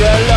Yeah.